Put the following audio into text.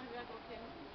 time you are talking